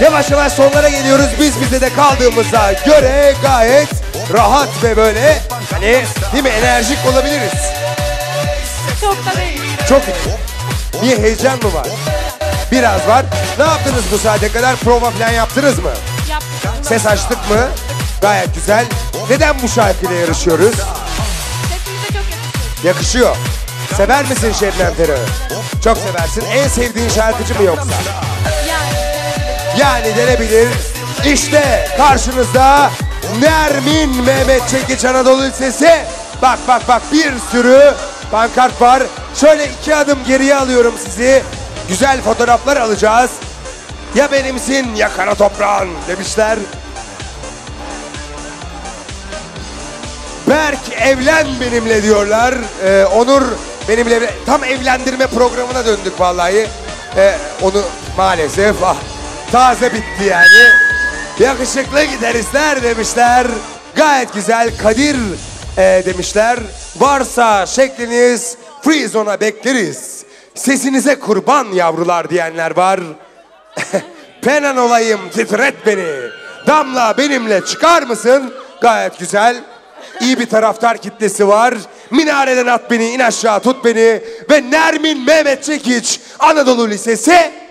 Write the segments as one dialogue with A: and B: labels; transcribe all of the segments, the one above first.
A: Yavaş yavaş sonlara geliyoruz. Biz bize de kaldığımıza göre gayet rahat ve böyle hani değil mi enerjik olabiliriz.
B: Çok da değil.
A: Çok iyi. Niye heyecan mı var? Biraz var. Ne yaptınız bu saate kadar? Prova falan yaptınız mı?
B: Yaptık.
A: Ses açtık mı? Gayet güzel. Neden bu şarkıyla yarışıyoruz?
B: Sesimize çok yakışıyor.
A: Yakışıyor. Sever misin Şebnem Ferah'ı? Çok seversin. En sevdiğin şarkıcı mı yoksa?
B: Yani.
A: Denebilir. İşte karşınızda Nermin Mehmet Çekiç Anadolu Lisesi. Bak bak bak bir sürü pankart var. Şöyle iki adım geriye alıyorum sizi. Güzel fotoğraflar alacağız. Ya benimsin ya kara toprağın demişler. Berk evlen benimle diyorlar. Ee, Onur benimle tam evlendirme programına döndük vallahi. Ee, onu maalesef ah, taze bitti yani. Yakışıklı gitaristler demişler. Gayet güzel Kadir e, demişler. Varsa şekliniz free zone'a bekleriz. Sesinize kurban yavrular diyenler var. Penan olayım titret beni. Damla benimle çıkar mısın? Gayet güzel. İyi bir taraftar kitlesi var. Minareden at beni, in aşağı tut beni. Ve Nermin Mehmet Çekiç Anadolu Lisesi.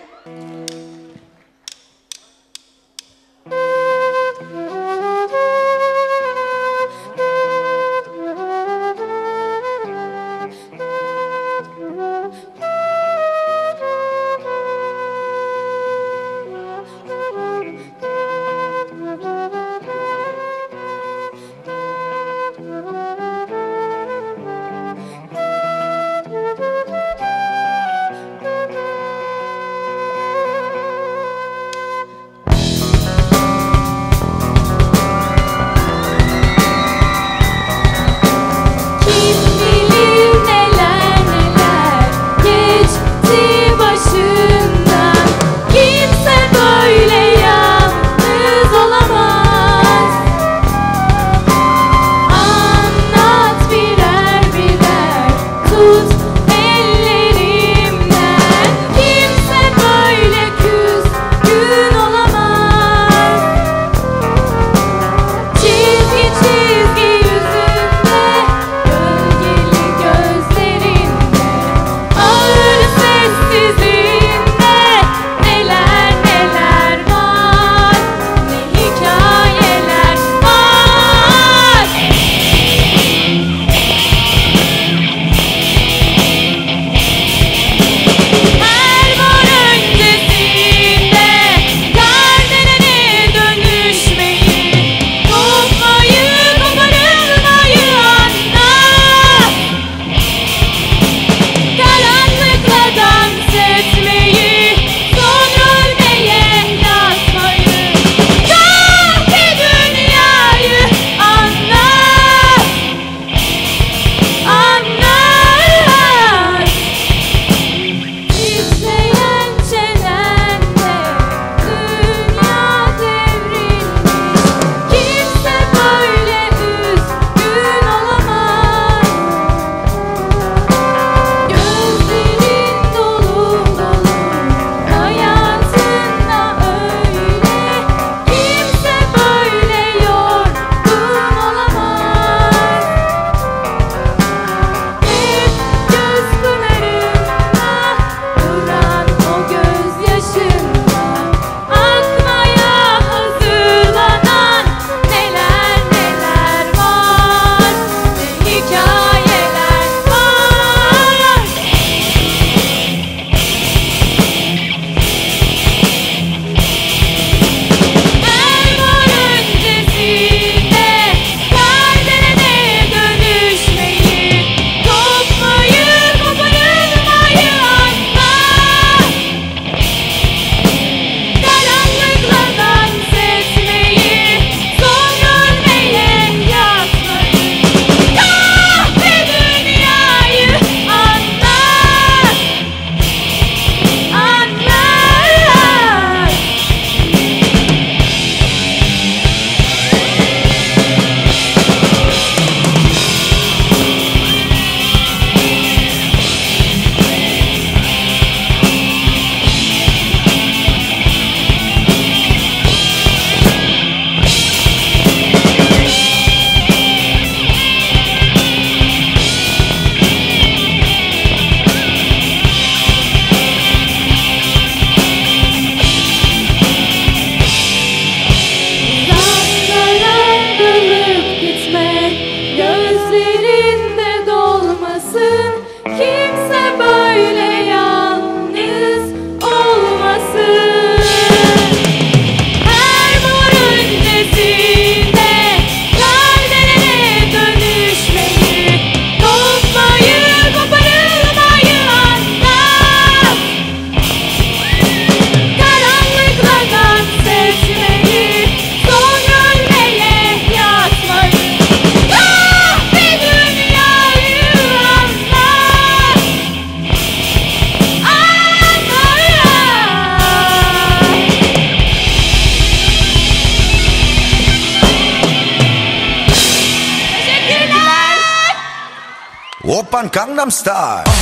C: Keep up on Gangnam Style.